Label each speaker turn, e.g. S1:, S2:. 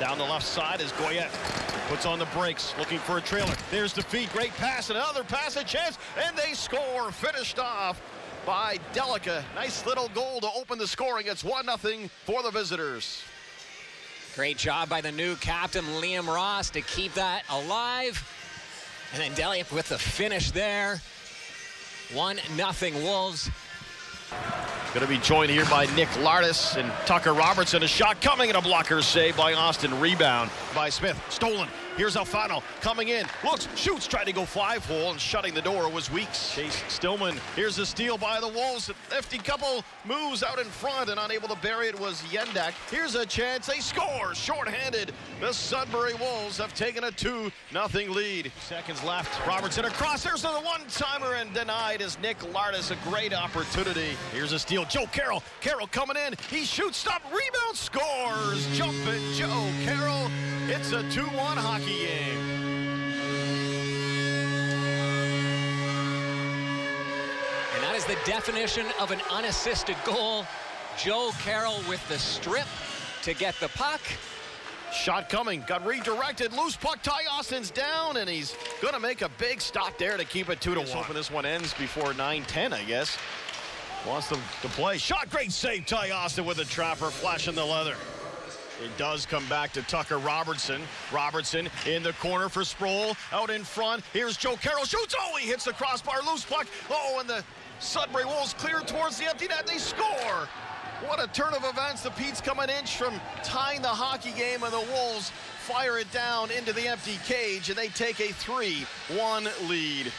S1: Down the left side is Goyette. Puts on the brakes, looking for a trailer. There's the feet. Great pass. Another pass, a chance, and they score. Finished off by Delica. Nice little goal to open the scoring. It's 1-0 for the visitors.
S2: Great job by the new captain, Liam Ross, to keep that alive. And then Delica with the finish there. 1-0 Wolves.
S1: Going to be joined here by Nick Lardis and Tucker Robertson. A shot coming and a blocker save by Austin. Rebound by Smith. Stolen. Here's Alfano coming in. Looks, shoots, trying to go five hole and shutting the door was Weeks. Chase Stillman. Here's a steal by the Wolves. Nifty couple moves out in front and unable to bury it was Yendak. Here's a chance. They score. Short-handed. The Sudbury Wolves have taken a 2 nothing lead. Seconds left. Robertson across. There's the one-timer and denied as Nick Lardis. A great opportunity. Here's a steal. Joe Carroll. Carroll coming in. He shoots. Stop. Rebound. Scores. Jumping Joe Carroll. It's a 2-1 hockey game.
S2: And that is the definition of an unassisted goal. Joe Carroll with the strip to get the puck.
S1: Shot coming, got redirected, loose puck, Ty Austin's down, and he's gonna make a big stop there to keep it two to one. Hoping this one ends before 9-10, I guess. Wants them to play. Shot, great save, Ty Austin with a trapper, flashing the leather. It does come back to Tucker Robertson. Robertson in the corner for Sproul. Out in front. Here's Joe Carroll. Shoots. Oh, he hits the crossbar. Loose puck. Oh, and the Sudbury Wolves clear towards the empty net. They score. What a turn of events. The Petes come an inch from tying the hockey game, and the Wolves fire it down into the empty cage, and they take a 3-1 lead.